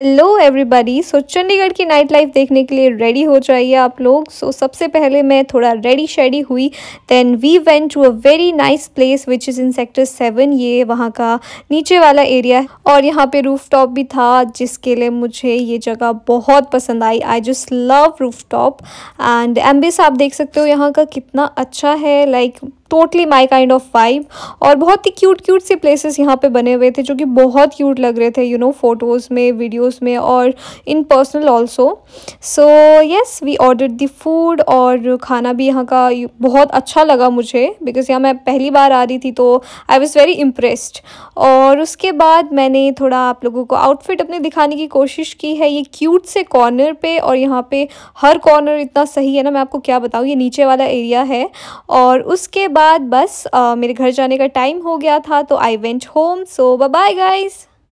Hello everybody so Chandigarh की night life देखने के लिए रेडी हो जाइए आप लोग. सो so, सबसे पहले मैं थोड़ा रेडी शेडी हुई. Then we went to a very nice place which is in sector seven ये वहाँ का नीचे वाला एरिया है और यहाँ पे रूफ टॉप भी था जिसके लिए मुझे ये जगह बहुत पसंद आई. I just love roof top and ambience आप देख सकते हो यहाँ का कितना अच्छा है. Like like, totally my kind of vibe और बहुत ही क्यूट क्यूट से प्लेसेस यहाँ पे बने हुए थे जो कि बहुत क्यूट लग रहे थे यू नो फ़ोटोज़ में वीडियोस में और in personal also so yes we order the food और खाना भी यहाँ का बहुत अच्छा लगा मुझे बिकॉज़ यहाँ मैं पहली बार आ रही थी तो आई वॉज़ वेरी इम्प्रेस्ड और उसके बाद मैंने थोड़ा आप लोगों को आउटफिट अपने दिखाने की कोशिश की है। ये क्यूट से कॉर्नर पे और यहाँ पे हर कॉर्नर इतना सही है ना? मैं आपको क्या बताऊँ? ये नीचे वाला एरिया है। और उसके बाद बस आ, मेरे घर जाने का टाइम हो गया था तो I went home so bye guys